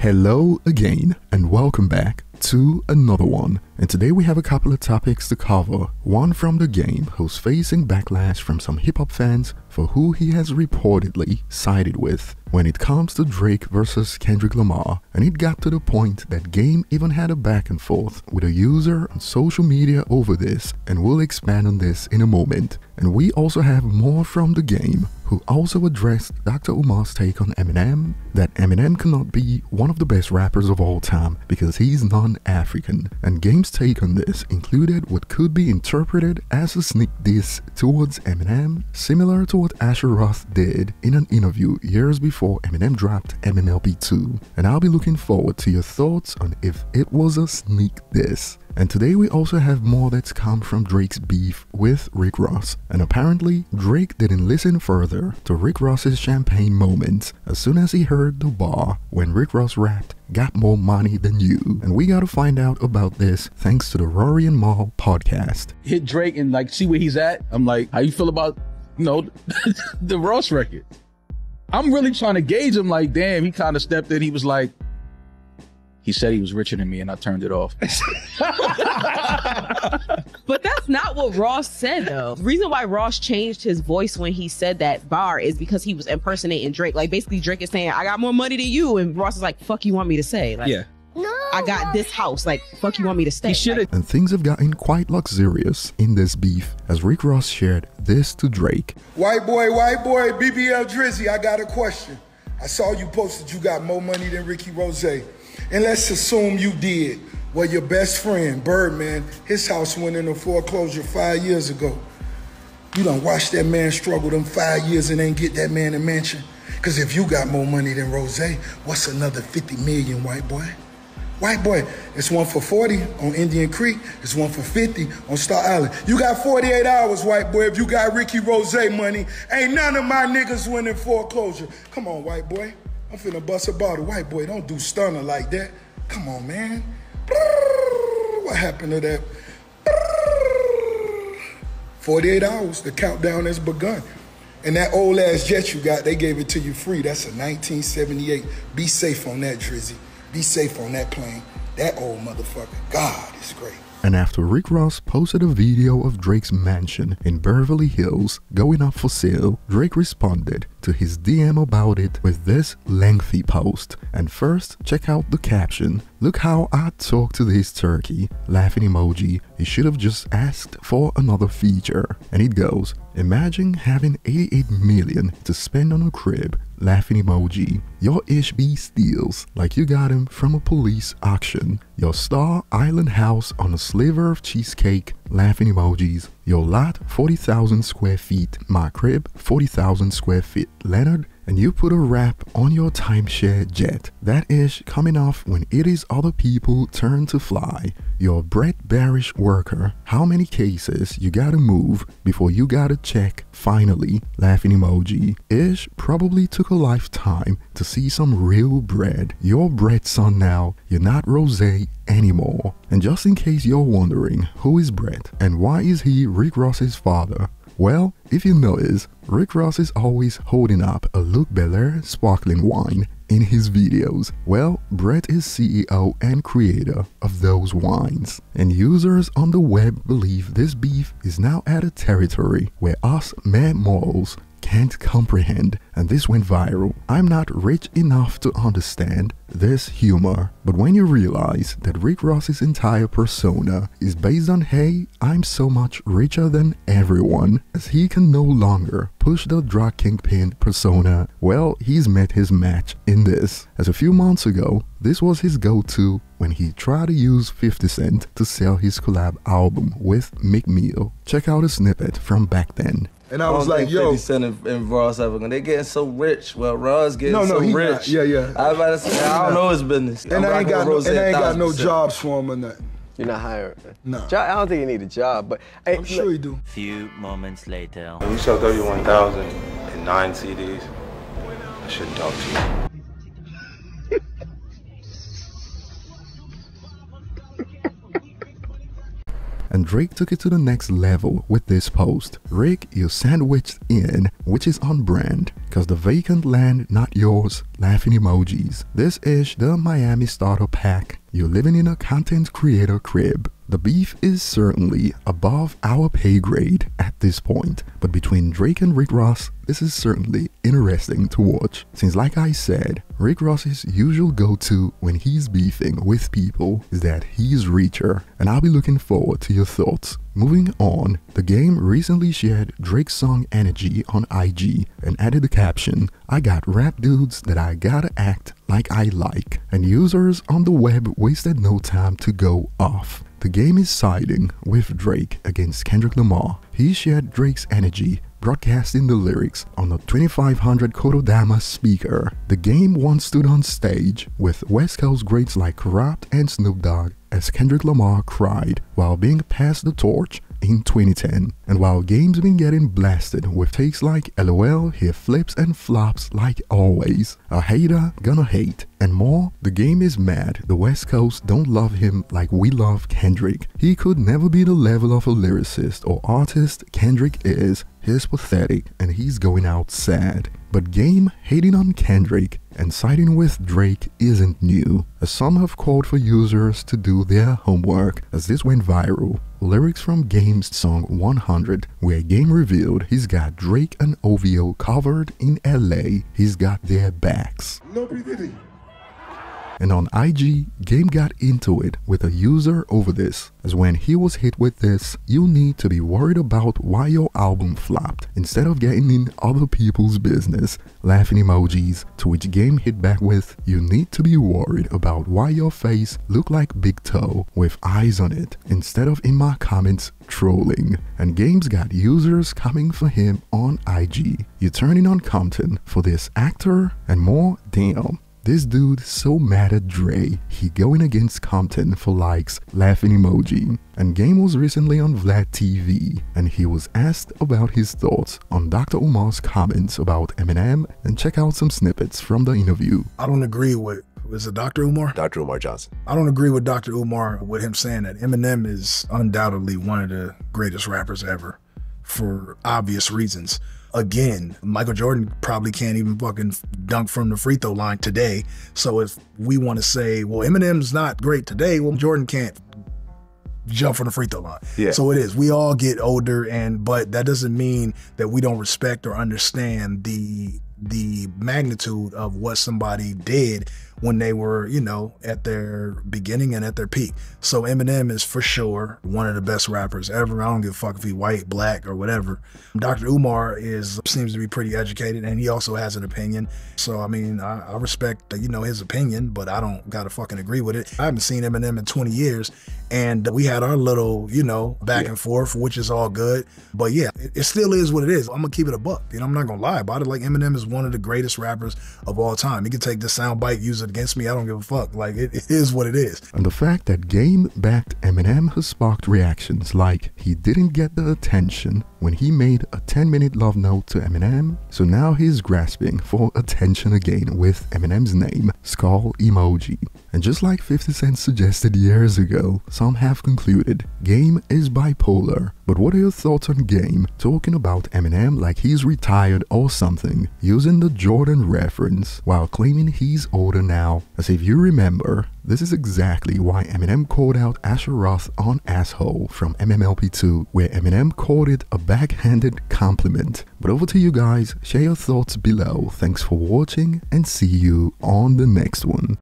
Hello again, and welcome back to another one. And today we have a couple of topics to cover. One from the game, who's facing backlash from some hip hop fans for who he has reportedly sided with when it comes to Drake versus Kendrick Lamar. And it got to the point that Game even had a back and forth with a user on social media over this, and we'll expand on this in a moment. And we also have more from the game, who also addressed Dr. Umar's take on Eminem, that Eminem cannot be one of the best rappers of all time because he's non-African. And Game's take on this included what could be interpreted as a sneak diss towards Eminem, similar to what Asher Roth did in an interview years before Eminem dropped MMLP 2. And I'll be looking forward to your thoughts on if it was a sneak diss. And today we also have more that's come from Drake's beef with Rick Ross. And apparently, Drake didn't listen further to Rick Ross's champagne moments as soon as he heard the bar when Rick Ross rapped, Got more money than you. And we gotta find out about this thanks to the Rory and Mal podcast. Hit Drake and like see where he's at. I'm like, how you feel about, you know, the Ross record? I'm really trying to gauge him like, damn, he kind of stepped in. He was like, he said he was richer than me and I turned it off. But that's not what Ross said though. The reason why Ross changed his voice when he said that bar is because he was impersonating Drake. Like basically Drake is saying, I got more money than you, and Ross is like, fuck you want me to say? Like yeah. I got this house. Like, fuck you want me to stay? He should have And things have gotten quite luxurious in this beef as Rick Ross shared this to Drake. White boy, white boy, BBL Drizzy, I got a question. I saw you posted you got more money than Ricky Rose. And let's assume you did. Well, your best friend, Birdman, his house went into foreclosure five years ago. You done watch that man struggle them five years and ain't get that man a mansion. Cause if you got more money than Rose, what's another 50 million, white boy? White boy, it's one for 40 on Indian Creek. It's one for 50 on Star Island. You got 48 hours, white boy. If you got Ricky Rose money, ain't none of my niggas winning foreclosure. Come on, white boy. I'm finna bust a bottle. White boy, don't do Stunna like that. Come on, man. What happened to that? 48 hours, the countdown has begun. And that old ass jet you got, they gave it to you free. That's a 1978. Be safe on that, Drizzy. Be safe on that plane. That old motherfucker. God is great. And after Rick Ross posted a video of Drake's mansion in Beverly Hills going up for sale, Drake responded to his DM about it with this lengthy post. And first, check out the caption. Look how I talk to this turkey. Laughing emoji. He should have just asked for another feature. And it goes, Imagine having 88 million to spend on a crib. Laughing emoji. Your ish be steals like you got him from a police auction. Your Star Island house on a sliver of cheesecake. Laughing emojis. Your lot 40,000 square feet. My crib 40,000 square feet. Leonard and you put a wrap on your timeshare jet. That ish coming off when it is other people turn to fly. Your Brett Berish worker. How many cases you gotta move before you gotta check? Finally, laughing emoji. Ish probably took a lifetime to see some real bread. Your bread son now. You're not Rose anymore. And just in case you're wondering, who is Brett and why is he Rick Ross's father? Well, if you notice, Rick Ross is always holding up a Luc Belaire sparkling wine in his videos. Well, Brett is CEO and creator of those wines. And users on the web believe this beef is now at a territory where us mere mortals can't comprehend, and this went viral. I'm not rich enough to understand this humor, but when you realize that Rick Ross's entire persona is based on hey, I'm so much richer than everyone, as he can no longer push the drug kingpin persona, well, he's met his match in this. As a few months ago, this was his go-to when he tried to use 50 Cent to sell his collab album with Meek Mill. Check out a snippet from back then. And I I was don't like, yo, 50 Cent and, and Ross ever gonna. They getting so rich. Well, Ross getting No, no, so he rich. not. Yeah, yeah. I was about to say, I don't know his business. and I'm I ain't got no, Rose and I ain't got no jobs for him or nothing. You're not hired. No. Jo- I don't think you need a job, but hey, I'm sure you do. Few moments later. We sold 31,000 in nine CDs. I shouldn't talk to you. Drake took it to the next level with this post. Rick, you sandwiched in, which is on brand, cause the vacant land not yours, laughing emojis. This is the Miami starter pack. You're living in a content creator crib. The beef is certainly above our pay grade at this point, but between Drake and Rick Ross, this is certainly interesting to watch. Since like I said, Rick Ross's usual go-to when he's beefing with people is that he's richer, and I'll be looking forward to your thoughts. Moving on, the game recently shared Drake's song Energy on IG and added the caption, I got rap dudes that I gotta act like I like, and users on the web wasted no time to go off. The game is siding with Drake against Kendrick Lamar. He shared Drake's energy, broadcasting the lyrics on a 2500 Kodama speaker. The game once stood on stage with West Coast greats like Kurupt and Snoop Dogg as Kendrick Lamar cried while being passed the torch in 2010. And while games been getting blasted with takes like LOL, he flips and flops like always, a hater gonna hate, and more, the game is mad the West Coast don't love him like we love Kendrick. He could never be the level of a lyricist or artist Kendrick is. He's pathetic and he's going out sad. But Game hating on Kendrick and siding with Drake isn't new, as some have called for users to do their homework as this went viral. Lyrics from Game's song 100, where Game revealed he's got Drake and OVO covered in LA, he's got their backs. No. And on IG, Game got into it with a user over this, as when he was hit with this, you need to be worried about why your album flopped, instead of getting in other people's business, laughing emojis, to which Game hit back with, you need to be worried about why your face look like Big Toe with eyes on it, instead of in my comments trolling. And Game's got users coming for him on IG. You turning on Compton for this actor and more? Damn. This dude so mad at Dre, he going against Compton for likes, laughing emoji. And Game was recently on Vlad TV, and he was asked about his thoughts on Dr. Umar's comments about Eminem, and check out some snippets from the interview. I don't agree with was it Dr. Umar? Dr. Umar Johnson. I don't agree with Dr. Umar with him saying that Eminem is undoubtedly one of the greatest rappers ever for obvious reasons. Again, Michael Jordan probably can't even fucking dunk from the free throw line today. So if we want to say, well, Eminem's not great today, well, Jordan can't jump from the free throw line. Yeah. So it is. We all get older and but that doesn't mean that we don't respect or understand the the magnitude of what somebody did when they were, you know, at their beginning and at their peak. So Eminem is for sure one of the best rappers ever. I don't give a fuck if he white, black, or whatever. Dr. Umar is seems to be pretty educated and he also has an opinion. So I mean, I, I respect you know his opinion, but I don't gotta fucking agree with it. I haven't seen Eminem in 20 years, and we had our little, you know, back and forth, which is all good. But yeah, it, it still is what it is. I'm gonna keep it a buck. You know, I'm not gonna lie about it. Like Eminem is one of the greatest rappers of all time. He can take this soundbite, use against me. I don't give a fuck. Like it, it is what it is. And the fact that Game backed Eminem has sparked reactions like he didn't get the attention when he made a 10 minute love note to Eminem, so now he's grasping for attention again with Eminem's name, skull emoji. And just like 50 Cent suggested years ago, some have concluded Game is bipolar. But what are your thoughts on Game talking about Eminem like he's retired or something, using the Jordan reference while claiming he's older now? As if you remember, this is exactly why Eminem called out Asher Roth on Asshole from MMLP2, where Eminem called it a backhanded compliment. But over to you guys, share your thoughts below. Thanks for watching and see you on the next one.